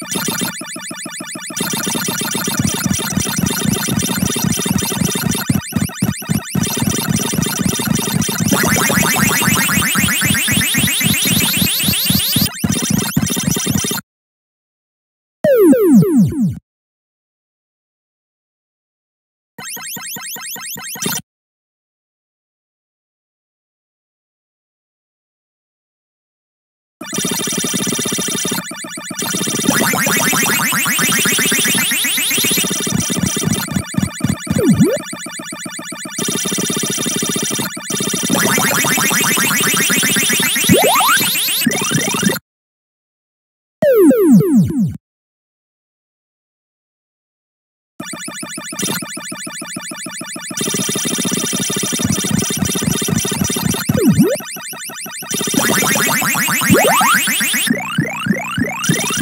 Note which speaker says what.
Speaker 1: you you